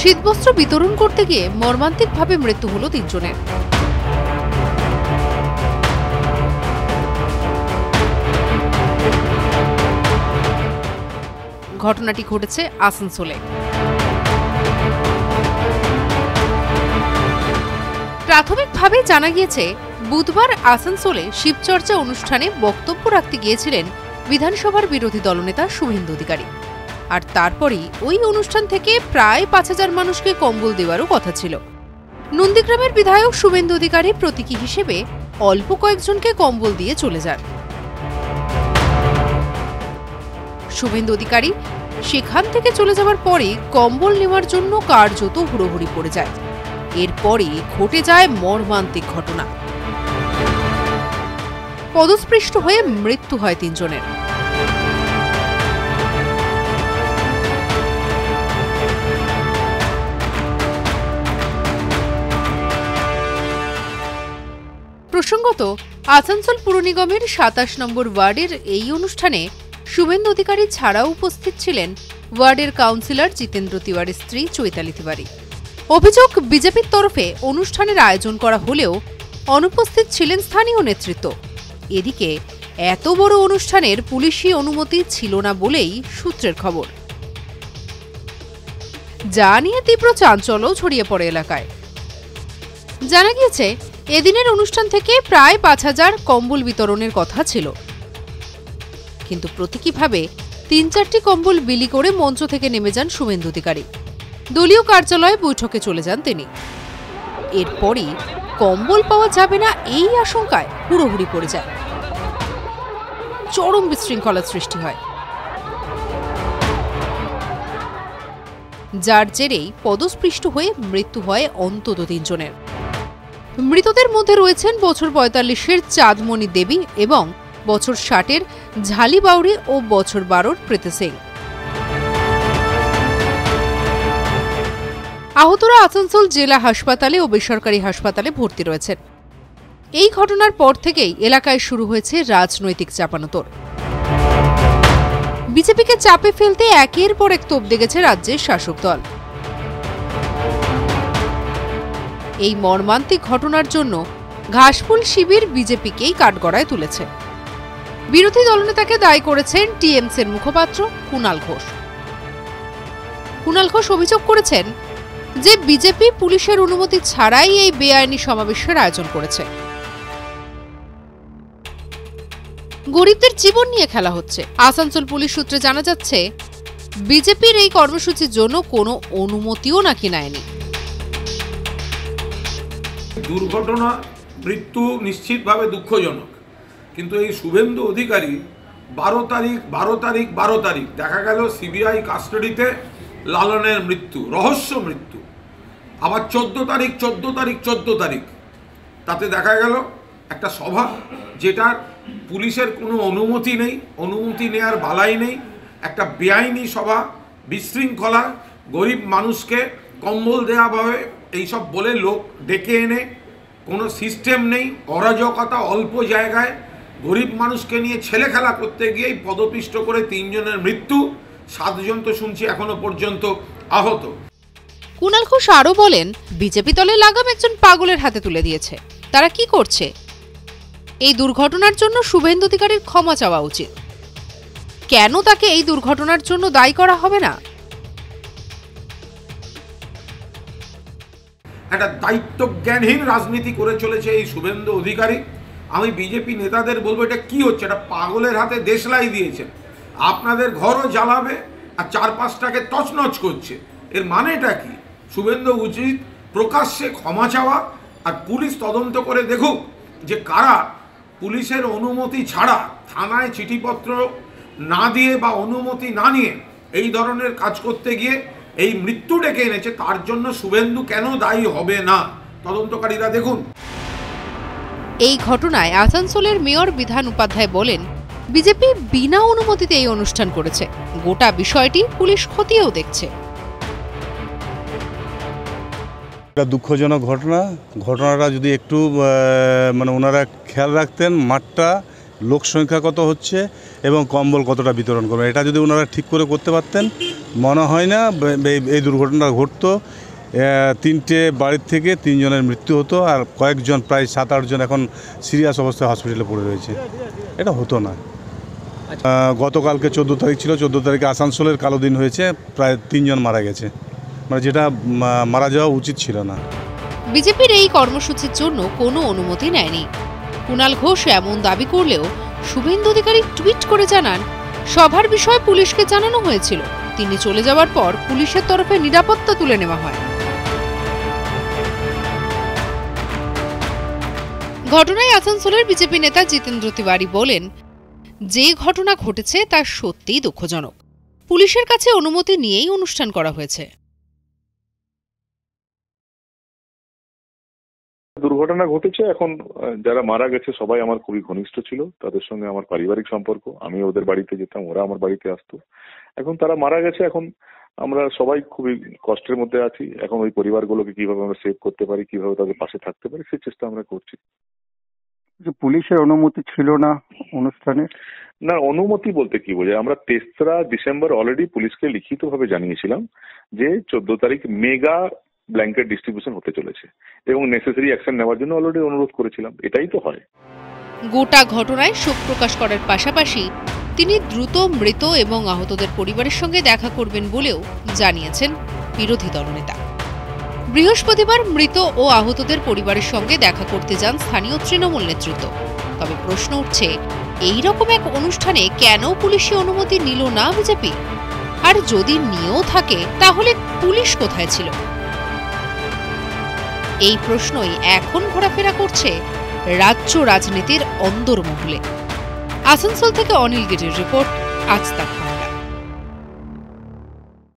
শীতবস্ত্র বিতরণ করতে গিয়ে মর্মান্তিকভাবে মৃত্যু হল তিনজনের। ঘটনাটি ঘটেছে আসানসোলে। প্রাথমিকভাবে জানা গিয়েছে, বুধবার আসানসোলে শিবচর্চা অনুষ্ঠানে বক্তব্য রাখতে গিয়েছিলেন বিধানসভার বিরোধী দলনেতা শুভেন্দু অধিকারী। আর তারপরেই ওই অনুষ্ঠান থেকে প্রায় পাঁচ হাজার মানুষকে কম্বল দেওয়ারও কথা ছিল। নন্দীগ্রামের বিধায়ক শুভেন্দু অধিকারী প্রতীকী হিসেবে অল্প কয়েকজনকে কম্বল দিয়ে চলে যান। শুভেন্দু অধিকারী সেখান থেকে চলে যাওয়ার পরে কম্বল নেওয়ার জন্য কার্যত হুড়োহুড়ি পড়ে যায়। এরপরে ঘটে যায় মর্মান্তিক ঘটনা। পদস্পৃষ্ট হয়ে মৃত্যু হয় তিনজনের। প্রসঙ্গত, আসানসোল পুর নিগমের সাতাশ নম্বর ওয়ার্ডের এই অনুষ্ঠানে শুভেন্দু অধিকারী ছাড়াও উপস্থিত ছিলেন ওয়ার্ডের কাউন্সিলর জিতেন্দ্র তিওয়ারির স্ত্রী চৈতালি তিওয়ারি। অভিযোগ, বিজেপির তরফে অনুষ্ঠানের আয়োজন করা হলেও অনুপস্থিত ছিলেন স্থানীয় নেতৃত্ব। এদিকে, এত বড় অনুষ্ঠানের পুলিশি অনুমতি ছিল না বলেই সূত্রের খবর। যা নিয়ে তীব্র চাঞ্চল্য ছড়িয়ে পড়ে এলাকায়। জানা গিয়েছে এদিনের অনুষ্ঠান থেকে প্রায় পাঁচ হাজার কম্বল বিতরণের কথা ছিল। কিন্তু প্রতীকীভাবে তিন চারটি কম্বল বিলি করে মঞ্চ থেকে নেমে যান শুভেন্দু অধিকারী। দলীয় কার্যালয়ে বৈঠকে চলে যান তিনি। এরপরই কম্বল পাওয়া যাবে না এই আশঙ্কায় হুড়োহুড়ি পড়ে যায়। চরম বিশৃঙ্খলার সৃষ্টি হয়। যার জেরেই পদস্পৃষ্ট হয়ে মৃত্যু হয় অন্তত তিনজনের। মৃতদের মধ্যে রয়েছেন বছর পঁয়তাল্লিশের চাঁদমণি দেবী এবং বছর ষাটের ঝালি বাউরি ও বছর বারোর প্রীতি সিং আহতরা আসানসোল জেলা হাসপাতালে ও বেসরকারি হাসপাতালে ভর্তি রয়েছেন। এই ঘটনার পর থেকেই এলাকায় শুরু হয়েছে রাজনৈতিক চাপানোতর। বিজেপিকে চাপে ফেলতে একের পর এক তোপ দেখেছে রাজ্যের শাসক দল। এই মর্মান্তিক ঘটনার জন্য ঘাসফুল শিবির বিজেপিকেই কাঠগড়ায় তুলেছে। বিরোধী দলনেতাকে দায়ী করেছেন টিএমসির মুখপাত্র কুণাল ঘোষ। কুণাল ঘোষ অভিযোগ করেছেন যে বিজেপি পুলিশের অনুমতি ছাড়াই এই বেআইনি সমাবেশের আয়োজন করেছে। গরিবদের জীবন নিয়ে খেলা হচ্ছে। আসানসোল পুলিশ সূত্রে জানা যাচ্ছে, বিজেপির এই কর্মসূচির জন্য কোনো অনুমতিও নাকি নেয়নি। দুর্ঘটনা, মৃত্যু নিশ্চিতভাবে দুঃখজনক। কিন্তু এই শুভেন্দু অধিকারী বারো তারিখ বারো তারিখ বারো তারিখ দেখা গেল সিবিআই কাস্টাডিতে লালনের মৃত্যু, রহস্য মৃত্যু। আবার চোদ্দ তারিখ চোদ্দ তারিখ চোদ্দ তারিখ। তাতে দেখা গেল একটা সভা যেটার পুলিশের কোনো অনুমতি নেই, অনুমতি নেয়ার বালাই নেই। একটা বেআইনি সভা, বিশৃঙ্খলা, গরিব মানুষকে কম্বল দেওয়াভাবে এইসব বলে লোক ডেকে এনে, কোনো সিস্টেম নেই, অরাজকতা অল্প জায়গায়, গরিব মানুষকে নিয়ে ছেলে খেলা করতে গিয়েই পদপিষ্ট করে তিনজনের মৃত্যু, সাতজন তো শুনছি এখনও পর্যন্ত আহত। কুণাল ঘোষ আরও বলেন, বিজেপি দলে লাগাম একজন পাগলের হাতে তুলে দিয়েছে। তারা কি করছে? এই দুর্ঘটনার জন্য শুভেন্দু অধিকারীর ক্ষমা চাওয়া উচিত। কেন তাকে এই দুর্ঘটনার জন্য দায়ী করা হবে না? একটা দায়িত্ব জ্ঞানহীন রাজনীতি করে চলেছে এই শুভেন্দু অধিকারী। আমি বিজেপি নেতাদের বলব, এটা কি হচ্ছে? এটা পাগলের হাতে দেশলাই দিয়েছেন আপনাদের ঘরও জ্বালাবে আর চার পাঁচটাকে তছনছ করছে। এর মানেটা কি? শুভেন্দু উচিত প্রকাশ্যে ক্ষমা চাওয়া আর পুলিশ তদন্ত করে দেখুক যে কারা পুলিশের অনুমতি ছাড়া থানায় চিঠিপত্র না দিয়ে বা অনুমতি না নিয়ে এই ধরনের কাজ করতে গিয়ে এই মৃত্যু ডেকে এনেছে তার জন্য শুভেন্দু কেন দায়ী হবে না? তদন্তকারীরা দেখুন। এই ঘটনায় আসানসোলের মেয়র বিধান উপাধ্যায় বলেন বিজেপি বিনা অনুমতিতে এই অনুষ্ঠান করেছে। গোটা বিষয়টি পুলিশ খতিয়েও দেখছে। একটা দুঃখজনক ঘটনা। ঘটনাটা যদি একটু মানে ওনারা খেয়াল রাখতেন মাঠটা লোক সংখ্যা কত হচ্ছে এবং কম্বল কতটা বিতরণ করবেন এটা যদি ওনারা ঠিক করে করতে পারতেন মনে হয় না এই দুর্ঘটনা ঘটতো। তিনটে বাড়ির থেকে তিনজনের মৃত্যু হতো আর কয়েকজন, প্রায় সাত আটজন এখন সিরিয়াস অবস্থায় হসপিটালে পড়ে রয়েছে। এটা হতো না। গতকালকে চোদ্দ তারিখ ছিল, চোদ্দ তারিখে আসানসোলের কালো দিন হয়েছে, প্রায় তিনজন মারা গেছে। মানে যেটা মারা যাওয়া উচিত ছিল না। বিজেপির এই কর্মসূচির জন্য কোনো অনুমতি নেয়নি। কুণাল ঘোষ এমন দাবি করলেও শুভেন্দু অধিকারী টুইট করে জানান, সভার বিষয়ে পুলিশকে জানানো হয়েছিল। তিনি চলে যাওয়ার পর পুলিশের তরফে নিরাপত্তা তুলে নেওয়া হয়। ঘটনায় আসানসোলের বিজেপি নেতা জিতেন্দ্র তিওয়ারি বলেন, যে ঘটনা ঘটেছে তা সত্যিই দুঃখজনক। পুলিশের কাছে অনুমতি নিয়েই অনুষ্ঠান করা হয়েছে। দুর্ঘটনা ঘটেছে। এখন যারা মারা গেছে সবাই আমার খুবই ঘনিষ্ঠ ছিল। তাদের সঙ্গে আমার পারিবারিক সম্পর্ক। আমি ওদের বাড়িতে যেতাম ওরা আমার বাড়িতে আসতো। এখন তারা মারা গেছে। এখন আমরা সবাই খুবই কষ্টের মধ্যে আছি। এখন ওই পরিবারগুলোকে কীভাবে আমরা সেভ করতে পারি কীভাবে তাদের পাশে থাকতে পারি সেই চেষ্টা আমরা করছি। যে পুলিশের অনুমতি ছিল না অনুষ্ঠানের না অনুমতি বলতে কি বোঝায়? আমরা তেসরা ডিসেম্বর অলরেডি পুলিশকে লিখিতভাবে জানিয়েছিলাম যে চোদ্দ তারিখ মেগা ব্ল্যাঙ্কেট ডিস্ট্রিবিউশন হতে চলেছে। এবং নেসেসারি অ্যাকশন নেওয়ার জন্য অলরেডি অনুরোধ করেছিলাম। এটাই তো হয়। গোটা ঘটনায় শোক প্রকাশ করার পাশাপাশি তিনি দ্রুত, মৃত এবং আহতদের পরিবারের সঙ্গে দেখা করবেন বলেও জানিয়েছেন বিরোধী দলনেতা। বৃহস্পতিবার মৃত ও আহতদের পরিবারের সঙ্গে দেখা করতে যান স্থানীয় তৃণমূল নেতৃত্ব। তবে প্রশ্ন উঠছে এই রকম এক অনুষ্ঠানে কেন পুলিশি অনুমতি নিল না বিজেপি? আর যদি নিয়েও থাকে, তাহলে পুলিশ কোথায় ছিল? এই প্রশ্নই এখন ঘোরাফেরা করছে রাজ্য রাজনীতির অন্দরমহলে। আসানসোল থেকে অনিল গিরির রিপোর্ট, আজ তাক